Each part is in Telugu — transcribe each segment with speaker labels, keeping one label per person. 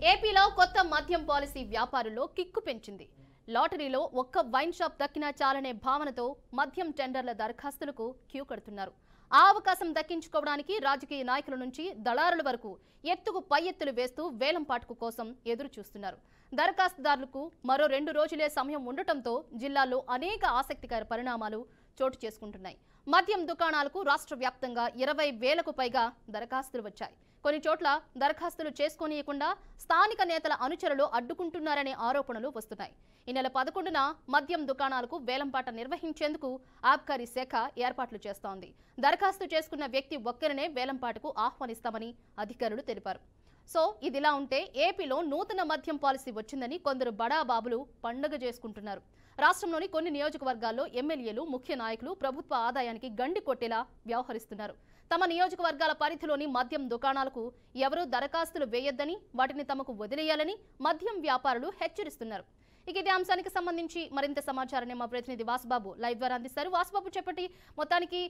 Speaker 1: ఏపీలో కొత్త మద్యం పాలసీ వ్యాపారుల్లో కిక్కు పెంచింది. లాటరీలో ఒక్క వైన్ షాప్ దక్కినా చాలనే భావనతో మద్యం టెండర్ల దరఖాస్తులకు క్యూ కడుతున్నారు. ఆ అవకాశం దక్కించుకోవడానికి రాజకీయ నాయకుల నుంచి దళారుల వరకు ఎత్తుకు పై ఎత్తులు వేస్తూ వేలంపాటుకు కోసం ఎదురు చూస్తున్నారు దరఖాస్తుదారులకు మరో రెండు రోజులే సమయం ఉండటంతో జిల్లాలో అనేక ఆసక్తికర పరిణామాలు చోటు చేసుకుంటున్నాయి. మద్యం దుకాణాలకు రాష్ట్ర వ్యాప్తంగా ఇరవై వేలకు పైగా దరఖాస్తులు వచ్చాయి. కొన్ని చోట్ల దరఖాస్తులు చేసుకోనీయకుండా స్థానిక నేతల అనుచరులు అడ్డుకుంటున్నారనే ఆరోపణలు వస్తున్నాయి. ఈ నెల పదకొండున మద్యం దుకాణాలకు వేలంపాట నిర్వహించేందుకు ఆబ్కారీ శాఖ ఏర్పాట్లు చేస్తోంది. దరఖాస్తు చేసుకున్న వ్యక్తి ఒక్కరినే వేలంపాటకు ఆహ్వానిస్తామని అధికారులు తెలిపారు. సో ఇదిలా ఉంటే ఏపీలో నూతన మద్యం పాలసీ వచ్చిందని కొందరు బడా బాబులు పండగ చేసుకుంటున్నారు. రాష్ట్రంలోని కొన్ని నియోజకవర్గాల్లో ఎమ్మెల్యేలు ముఖ్య నాయకులు ప్రభుత్వ ఆదాయానికి గండి కొట్టేలా వ్యవహరిస్తున్నారు. తమ నియోజకవర్గాల పరిధిలోని మద్యం దుకాణాలకు ఎవరూ దరఖాస్తులు వేయొద్దని వాటిని తమకు వదిలేయాలని మద్యం వ్యాపారులు హెచ్చరిస్తున్నారు. ఇక ఇదే అంశానికి సంబంధించి మరింత సమాచారాన్ని మా ప్రతినిధి వాసుబాబు లైవ్ ద్వారా అందిస్తారు. వాసుబాబు చెప్పటి మొత్తానికి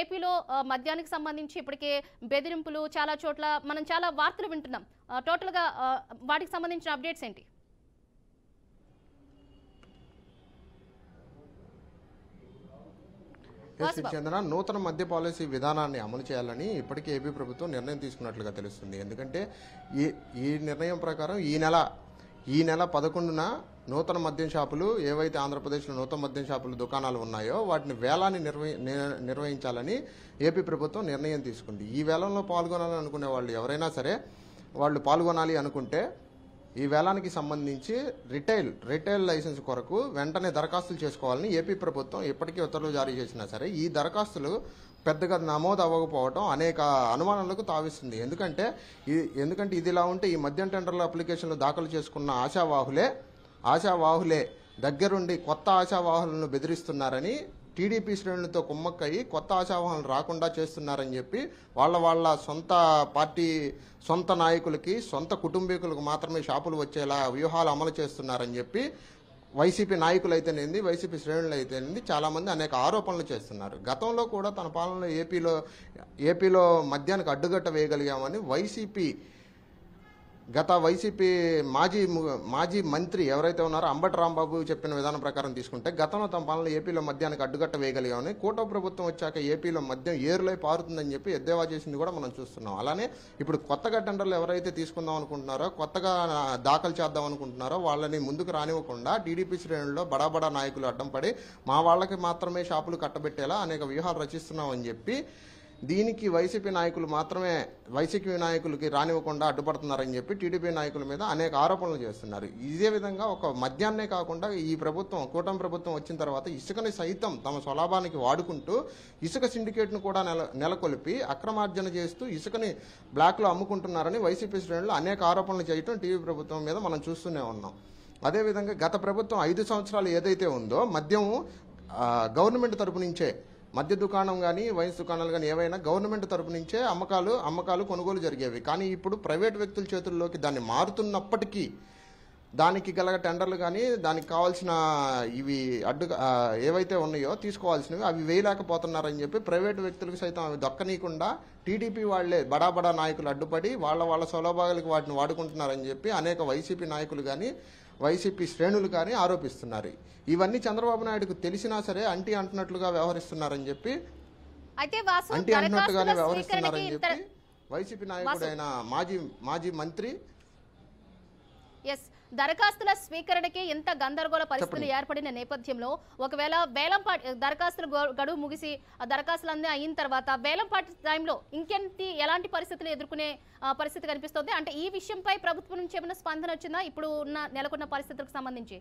Speaker 1: ఏపీలో మద్యానికి సంబంధించి ఇప్పటికే బెదిరింపులు చాలా చోట్ల మనం చాలా వార్తలు వింటున్నాం. టోటల్గా వాటికి సంబంధించిన అప్డేట్స్ ఏంటి?
Speaker 2: చంద్ర నూతన మద్య పాలసీ విధానాన్ని అమలు చేయాలని ఇప్పటికే ఏపీ ప్రభుత్వం నిర్ణయం తీసుకున్నట్లుగా తెలుస్తుంది. ఎందుకంటే ఈ ఈ నిర్ణయం ప్రకారం ఈ నెల ఈ నెల పదకొండున నూతన మద్యం షాపులు ఏవైతే ఆంధ్రప్రదేశ్లో నూతన మద్యం షాపులు దుకాణాలు ఉన్నాయో వాటిని వేలాన్ని నిర్వహి నిర్వహించాలని ఏపీ ప్రభుత్వం నిర్ణయం తీసుకుంది. ఈ వేలంలో పాల్గొనాలని అనుకునే వాళ్ళు ఎవరైనా సరే వాళ్ళు పాల్గొనాలి అనుకుంటే ఈ వేలానికి సంబంధించి రిటైల్ రిటైల్ లైసెన్స్ కొరకు వెంటనే దరఖాస్తులు చేసుకోవాలని ఏపీ ప్రభుత్వం ఇప్పటికీ ఉత్తర్వులు జారీ చేసినా సరే ఈ దరఖాస్తులు పెద్దగా నమోదు అవ్వకపోవడం అనేక అనుమానాలకు తావిస్తుంది. ఎందుకంటే ఈ- ఎందుకంటే ఇది ఇలా ఉంటే ఈ మద్యం టెండర్ల అప్లికేషన్లు దాఖలు చేసుకున్న ఆశావాహులే ఆశావాహులే దగ్గరుండి కొత్త ఆశావాహులను బెదిరిస్తున్నారని టీడీపీ శ్రేణులతో కుమ్మక్కయ్యి కొత్త ఆశావాహులను రాకుండా చేస్తున్నారని చెప్పి వాళ్ళ వాళ్ళ సొంత పార్టీ సొంత నాయకులకి సొంత కుటుంబీకులకు మాత్రమే షాపులు వచ్చేలా వ్యూహాలు అమలు చేస్తున్నారని చెప్పి వైసీపీ నాయకులు అయితేనేంది వైసీపీ శ్రేణులు అయితేనేది చాలామంది అనేక ఆరోపణలు చేస్తున్నారు. గతంలో కూడా తన పాలనలో ఏపీలో ఏపీలో మద్యానికి అడ్డుగట్ట వేయగలిగామని వైసీపీ గత వైసీపీ మాజీ మాజీ మంత్రి ఎవరైతే ఉన్నారో అంబటి రాంబాబు చెప్పిన విధానం ప్రకారం తీసుకుంటే గతంలో తమ పనులు ఏపీలో మద్యానికి అడ్డుగట్ట వేయగలిగామని కూటమి ప్రభుత్వం వచ్చాక ఏపీలో మద్యం ఏరులై పారుతుందని చెప్పి ఎద్దేవా చేసింది కూడా మనం చూస్తున్నాం. అలానే ఇప్పుడు కొత్తగా టెండర్లు ఎవరైతే తీసుకుందాం అనుకుంటున్నారో కొత్తగా దాఖలు చేద్దాం అనుకుంటున్నారో వాళ్ళని ముందుకు రానివ్వకుండా టీడీపీ శ్రేణుల్లో బడా బడా నాయకులు అడ్డం పడి మా వాళ్ళకి మాత్రమే షాపులు కట్టబెట్టేలా అనేక వ్యూహాలు రచిస్తున్నామని చెప్పి దీనికి వైసీపీ నాయకులు మాత్రమే వైసీపీ నాయకులకి రానివ్వకుండా అడ్డుపడుతున్నారని చెప్పి టీడీపీ నాయకుల మీద అనేక ఆరోపణలు చేస్తున్నారు. ఇదే విధంగా ఒక మద్యాన్నే కాకుండా ఈ ప్రభుత్వం కూటమి ప్రభుత్వం వచ్చిన తర్వాత ఇసుకని సైతం తమ స్వలాభానికి వాడుకుంటూ ఇసుక సిండికేట్ను కూడా నెల నెలకొల్పి అక్రమార్జన చేస్తూ ఇసుకని బ్లాక్లో అమ్ముకుంటున్నారని వైసీపీ శ్రేణులు అనేక ఆరోపణలు చేయటం టీవీ ప్రభుత్వం మీద మనం చూస్తూనే ఉన్నాం. అదేవిధంగా గత ప్రభుత్వం ఐదు సంవత్సరాలు ఏదైతే ఉందో మద్యం గవర్నమెంట్ తరపు నుంచే మద్య దుకాణం కానీ వైన్స్ దుకాణాలు కానీ ఏవైనా గవర్నమెంట్ తరపు నుంచే అమ్మకాలు అమ్మకాలు కొనుగోలు జరిగేవి. కానీ ఇప్పుడు ప్రైవేట్ వ్యక్తుల చేతుల్లోకి దాన్ని మారుతున్నప్పటికీ దానికి గల టెండర్లు కానీ దానికి కావాల్సిన ఇవి అడ్డు ఏవైతే ఉన్నాయో తీసుకోవాల్సినవి అవి వేయలేకపోతున్నారని చెప్పి ప్రైవేట్ వ్యక్తులకు సైతం అవి దక్కనీయకుండా టీడీపీ వాళ్ళే బడా బడా నాయకులు అడ్డుపడి వాళ్ళ వాళ్ళ సౌలభాగాలకు వాటిని వాడుకుంటున్నారని చెప్పి అనేక వైసీపీ నాయకులు కానీ వైసీపీ శ్రేణులు కానీ ఆరోపిస్తున్నారు. ఇవన్నీ చంద్రబాబు నాయుడుకు తెలిసినా సరే అంటీ అంటున్నట్లుగా వ్యవహరిస్తున్నారని చెప్పి
Speaker 1: అయితే
Speaker 2: అంటీ అంటున్నట్టుగానే వ్యవహరిస్తున్నారని చెప్పి వైసీపీ నాయకుడైన మాజీ మాజీ మంత్రి
Speaker 1: ఎస్ దరఖాస్తుల స్వీకరణకి ఎంత గందరగోళ పరిస్థితులు ఏర్పడిన నేపథ్యంలో ఒకవేళ వేలంపాటి దరఖాస్తులు గడువు ముగిసి ఆ దరఖాస్తులు అన్నీ అయిన తర్వాత వేలంపాటి టైంలో ఇంకెంటి ఎలాంటి పరిస్థితులు ఎదుర్కొనే పరిస్థితి కనిపిస్తుంది? అంటే ఈ విషయంపై ప్రభుత్వం నుంచి ఏమైనా స్పందన వచ్చిందా? ఇప్పుడు ఉన్న నెలకొన్న పరిస్థితులకు సంబంధించి.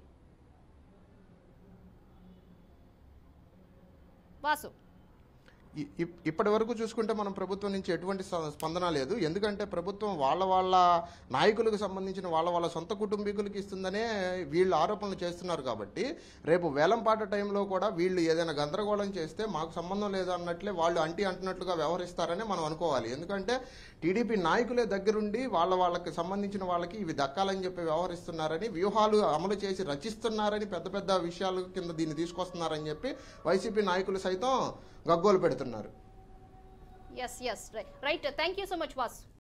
Speaker 1: వాసు.
Speaker 2: ఇప్పటి వరకు చూసుకుంటే మనం ప్రభుత్వం నుంచి ఎటువంటి స్పందన లేదు. ఎందుకంటే ప్రభుత్వం వాళ్ళ వాళ్ళ నాయకులకు సంబంధించిన వాళ్ళ వాళ్ళ సొంత కుటుంబీకులకి ఇస్తుందనే వీళ్ళు ఆరోపణలు చేస్తున్నారు కాబట్టి రేపు వేలంపాట టైంలో కూడా వీళ్ళు ఏదైనా గందరగోళం చేస్తే మాకు సంబంధం లేదు అన్నట్లే వాళ్ళు అంటి అంటున్నట్లుగా వ్యవహరిస్తారని మనం అనుకోవాలి. ఎందుకంటే టీడీపీ నాయకులే దగ్గరుండి వాళ్ళ వాళ్ళకి సంబంధించిన వాళ్ళకి ఇవి దక్కాలని చెప్పి వ్యవహరిస్తున్నారని వ్యూహాలు అమలు చేసి రచిస్తున్నారని పెద్ద పెద్ద విషయాల కింద దీన్ని తీసుకొస్తున్నారని చెప్పి వైసీపీ నాయకులు సైతం గగ్గోలు పెడుతున్నారు. అన్నారు.
Speaker 1: Yes yes right thank you so much Vasu